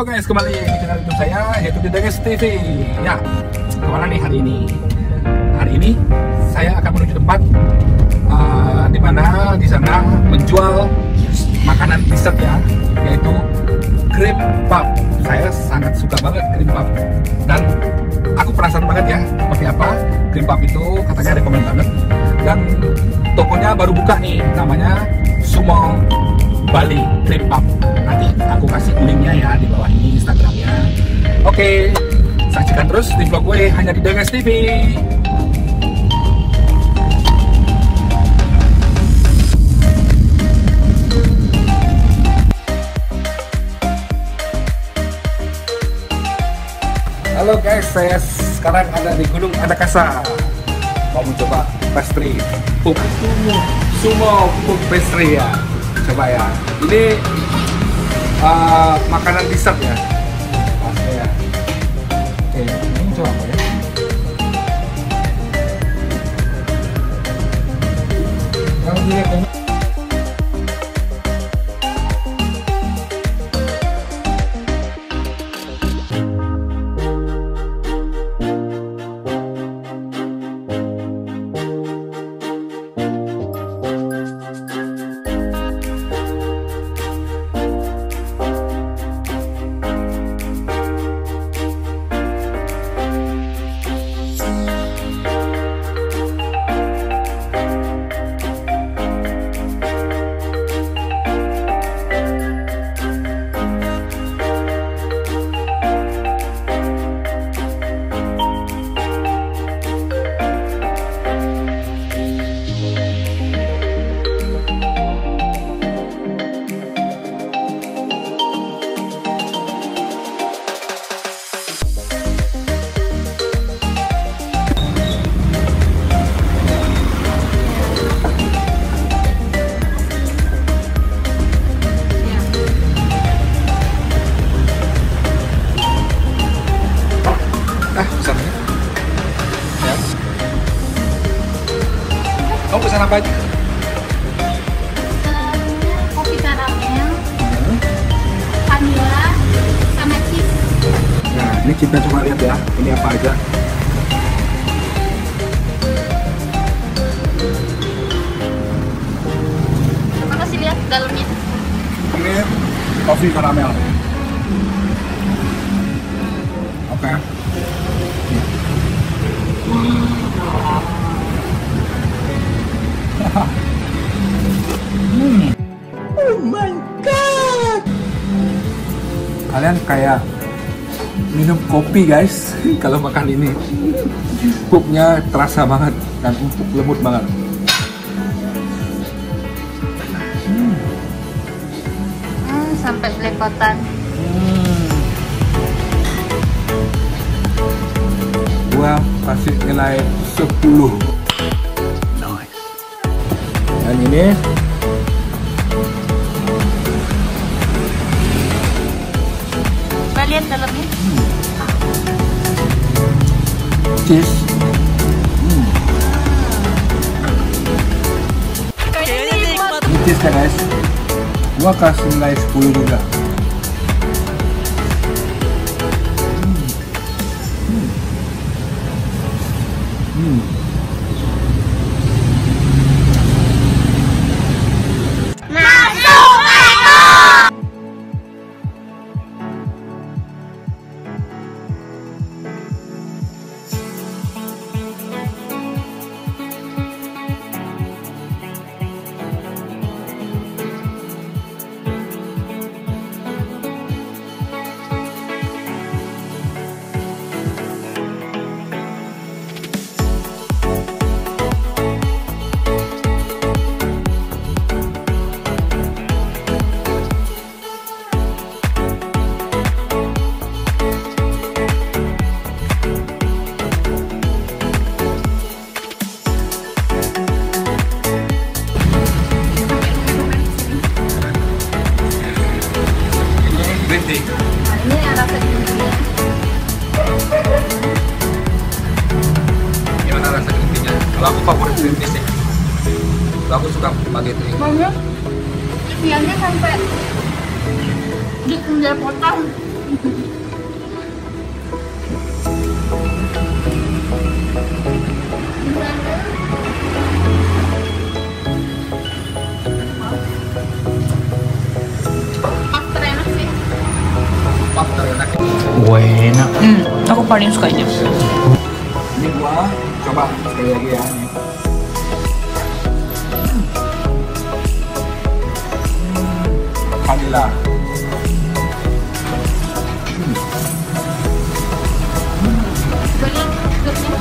Halo guys, kembali di channel YouTube saya yaitu di Denges TV. Ya, ke mana nih hari ini? Hari ini saya akan menuju tempat uh, di mana di sana menjual makanan dessert ya, yaitu cream puff. Saya sangat suka banget cream puff dan aku penasaran banget ya seperti apa cream puff itu katanya rekomend banget dan tokonya baru buka nih namanya Sumo Bali Cream Puff nanti aku kasih linknya ya di bawah ini Instagramnya oke saksikan terus di vlog gue hanya di Denges TV Halo guys, saya sekarang ada di Gunung Adakasa. Mau mencoba pastry. Pup sumo, pup pastry ya. Coba ya. Ini uh, makanan dessert ya. Kamu pesan apa aja? kopi karamel, vanilla, sama cheese. Nah, ini kita coba lihat ya, ini apa aja. Coba kasih lihat dalamnya. Ini kopi karamel. Oke. Hmm. Oh my god. Kalian kayak minum kopi guys kalau makan ini. Pupnya terasa banget dan empuk lembut banget. Hmm, sampai belepotan. Hmm. Gua kasih nilai 10 Nice Dan ini. Coba lihat dalamnya. cheese. Kayaknya nikmat. Ini cheese ya guys. Gua kasih nilai 10 juga Ya. aku suka pakai itu banyak sampai di potong enak. Hmm, aku paling sukanya. Ini gua coba sekali lagi ya. Boleh tutupnya?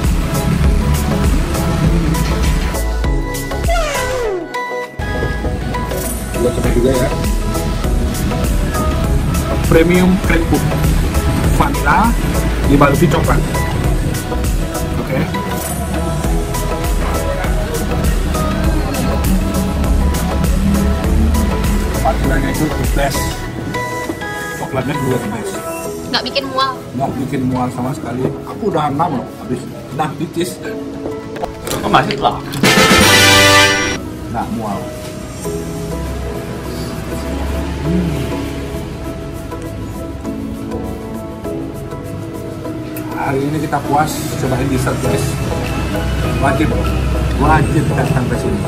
Gua coba juga ya. Premium cream puff vanilla dibaluti coklat. Oke. Vanillanya itu the best. Coklatnya juga the best. Nggak bikin mual. Nggak bikin mual sama sekali. Aku udah enam loh, habis enam picis. Oh, masih lah. Nggak mual. Hari ini kita puas cobain dessert guys. Wajib, wajib datang ke sini.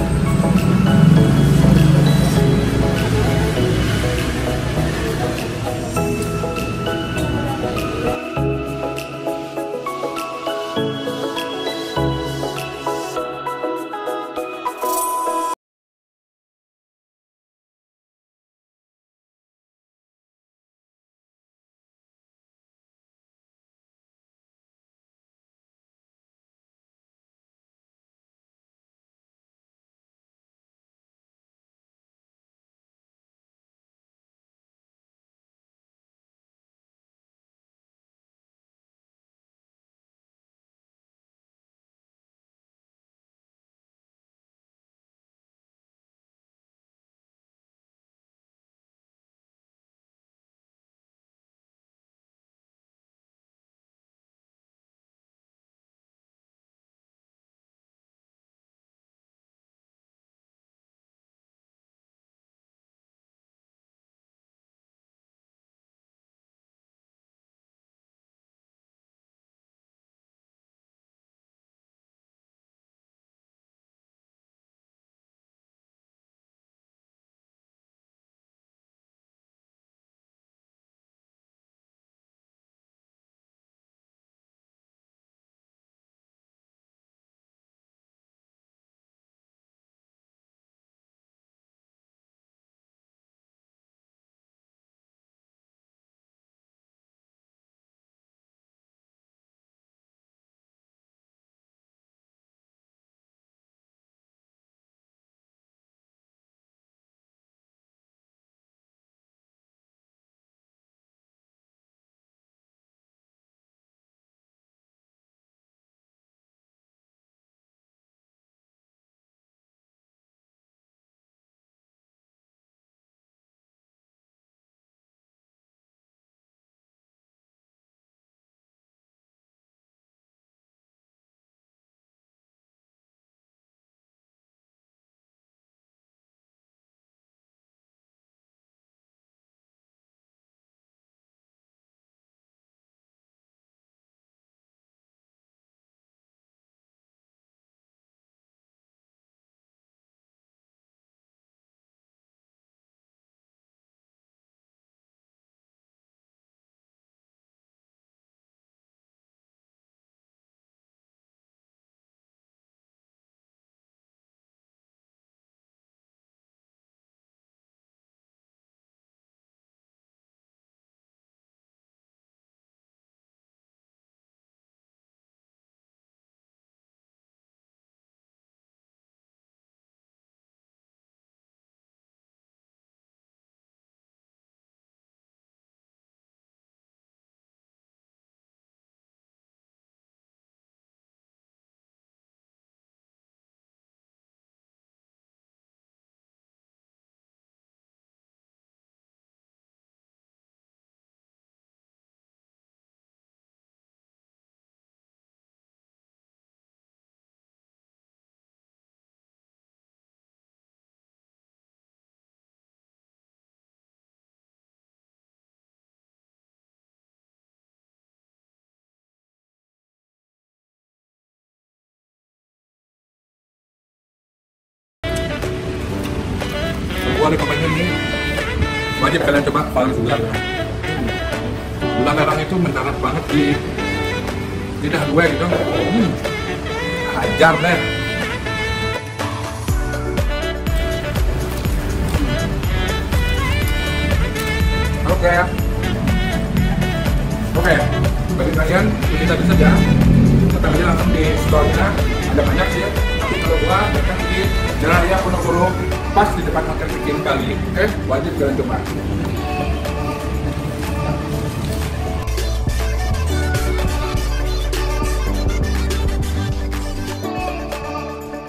Rekomendasi ini wajib kalian coba paling juga gula merah itu mendarat banget di lidah gue gitu. Hmm. hajar deh. Oke. Ya oke bagi kalian ini tadi saja. Kita aja langsung di store-nya. Ada banyak sih. Tapi kalau gua datang di Jalan Raya Ponorogo pas di depan hotel bikin Bali oke wajib kalian coba